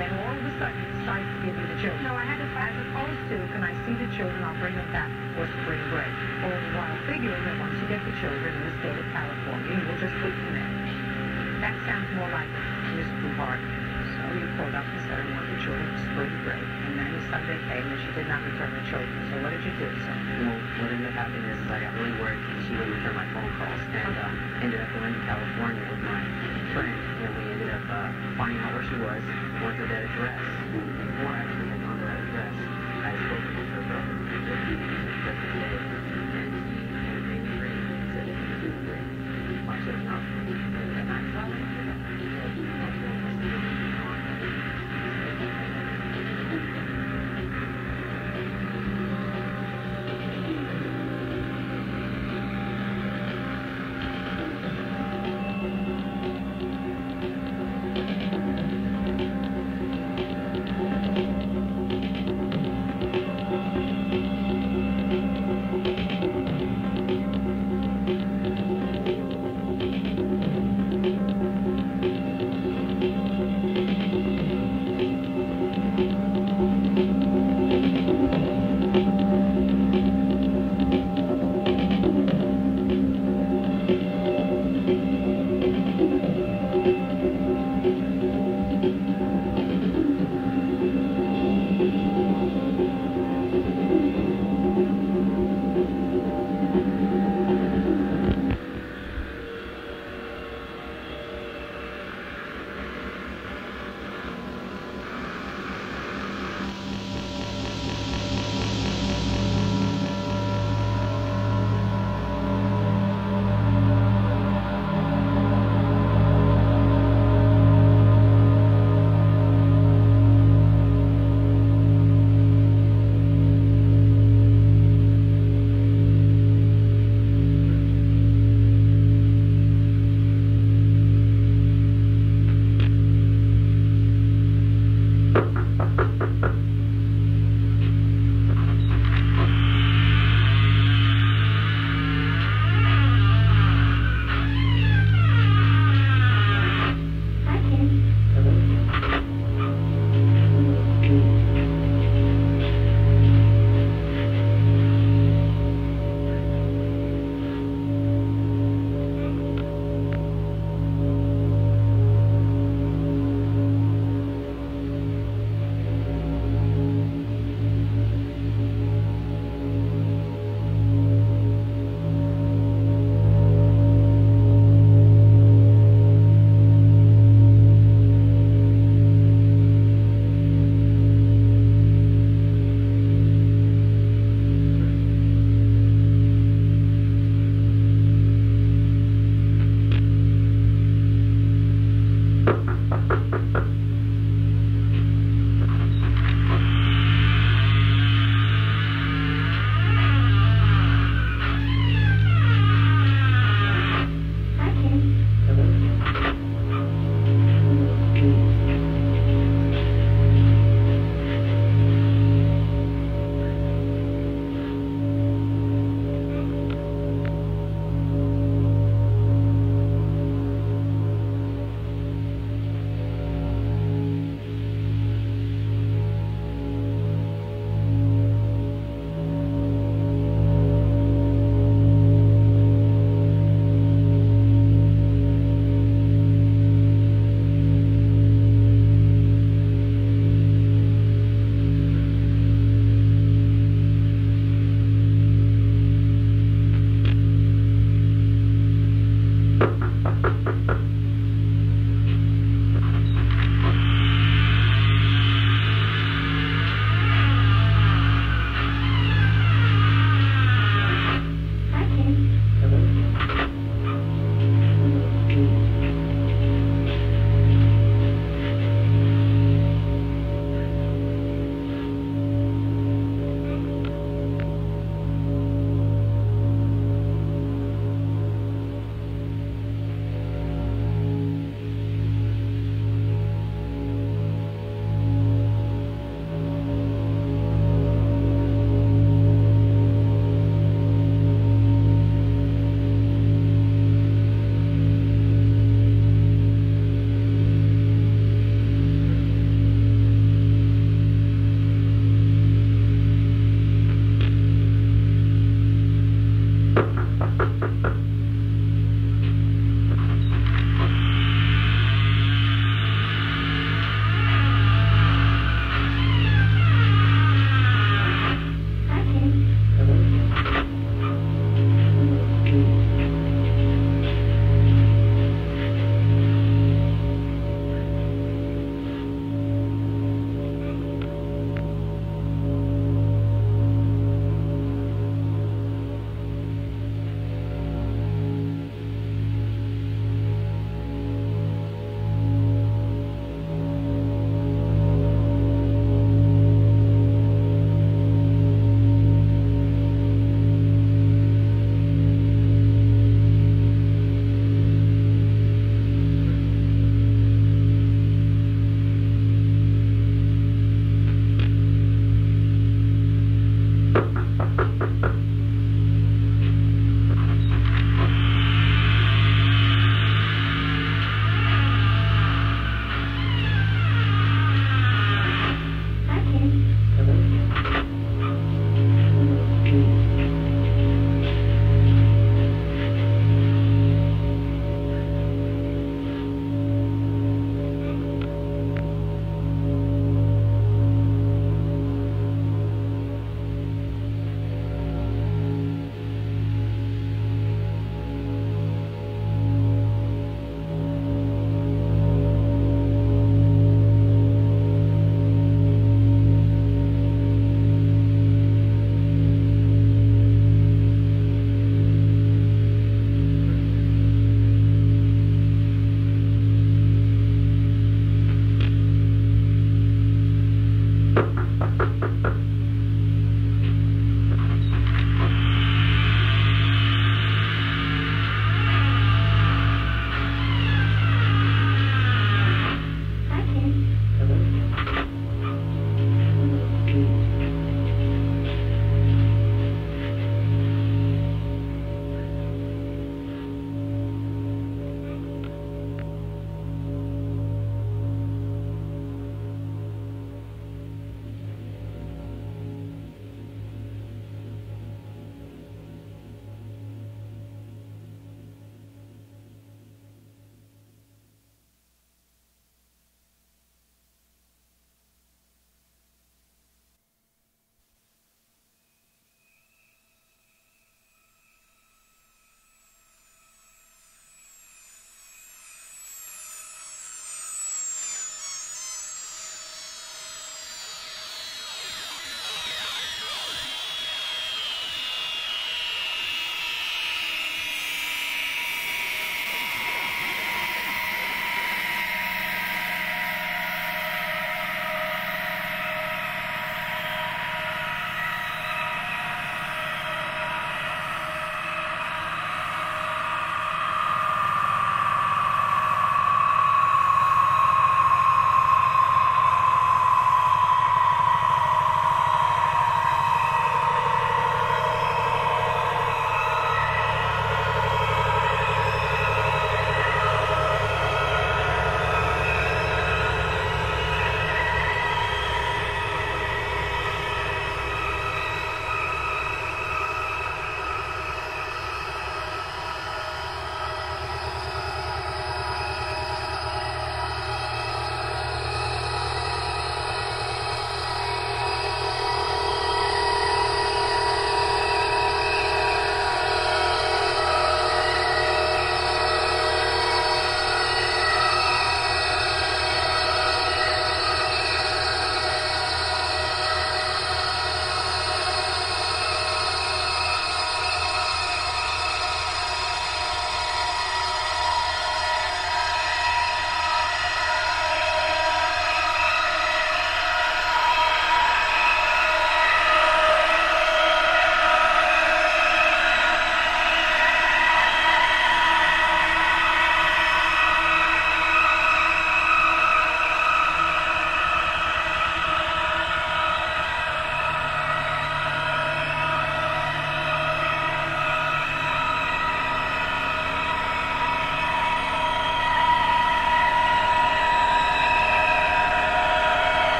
then all of a sudden you decide to the children. No, I had to, as opposed to, can I see the children, I'll bring them back for spring break. All while figuring that once you get the children in the state of California, you will just put them in. That sounds more like Miss Duhart. So you called up and said, I want the children for spring break. And then the Sunday came and she did not return the children. So what did you do, sir? Well, what ended up happening is, I got really worried because she wouldn't return my phone calls. And um, ended up going to California with my friend. And we ended up uh, finding out where she was, went to that address. Before I actually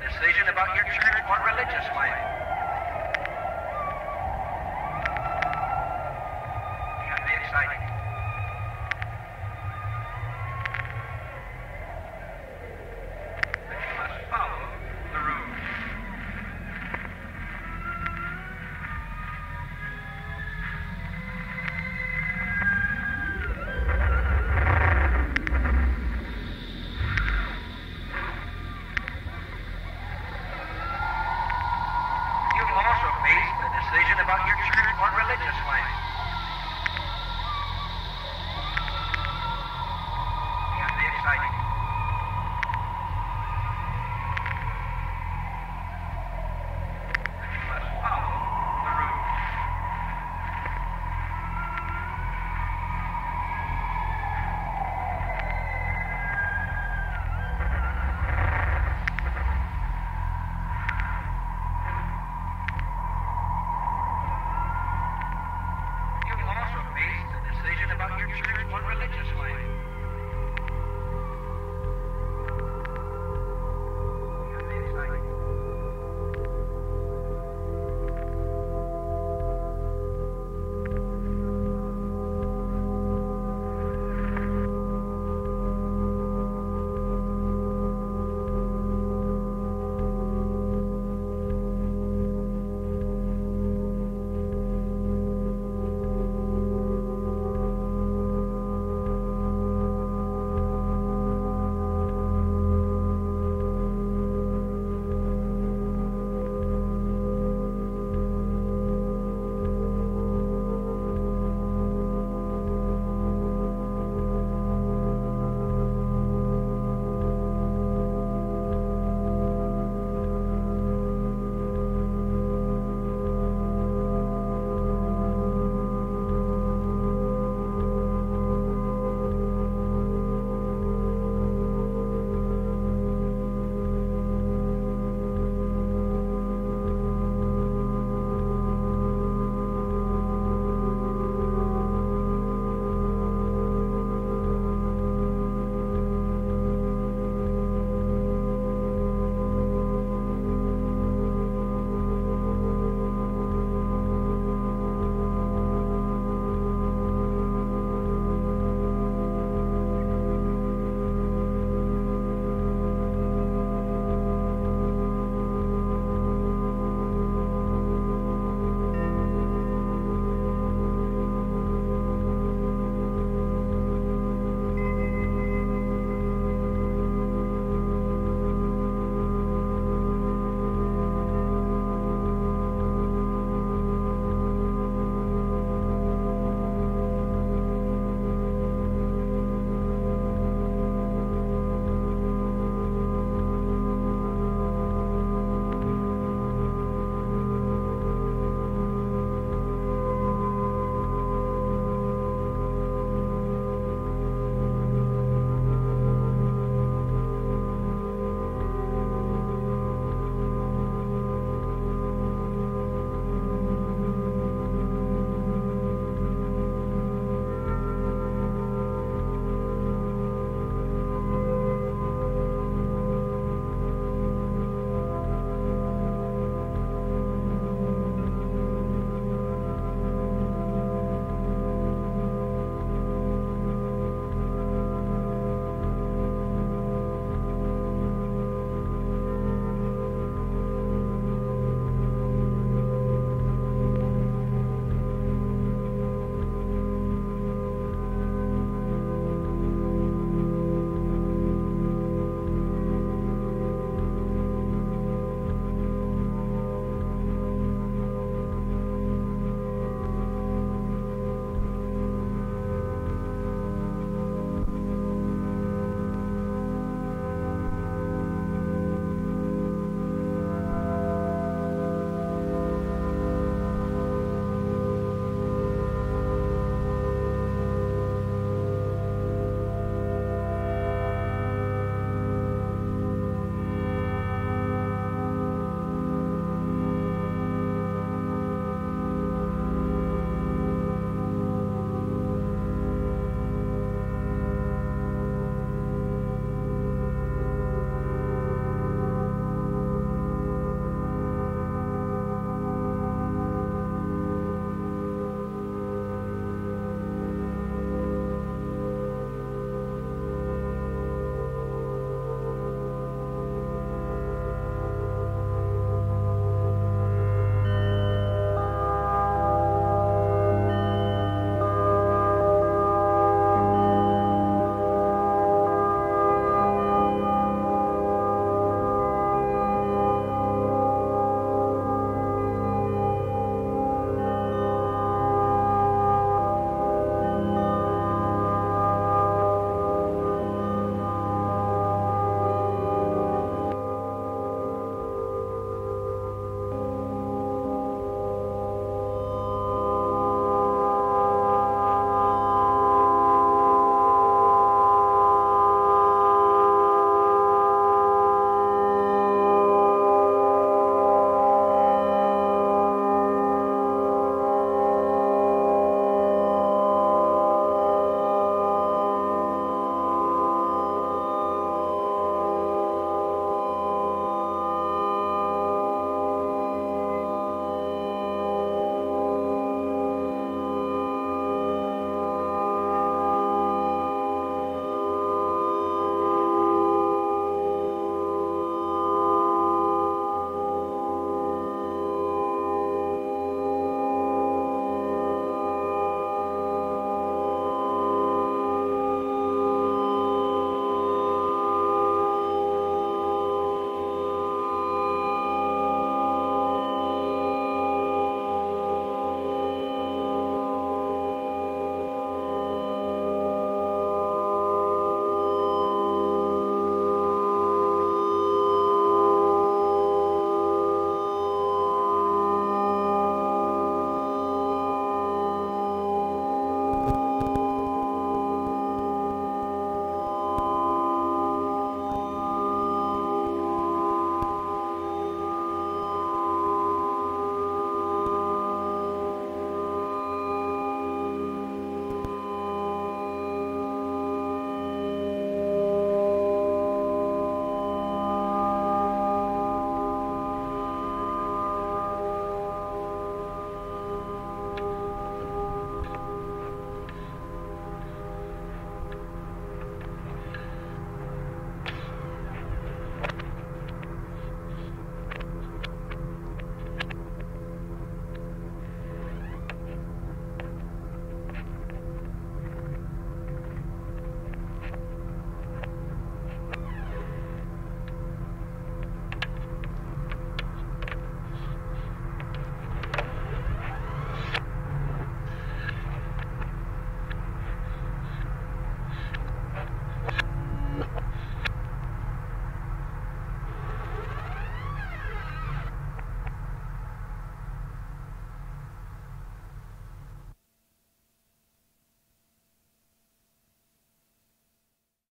decision about your church or religious life. About your church or religious life.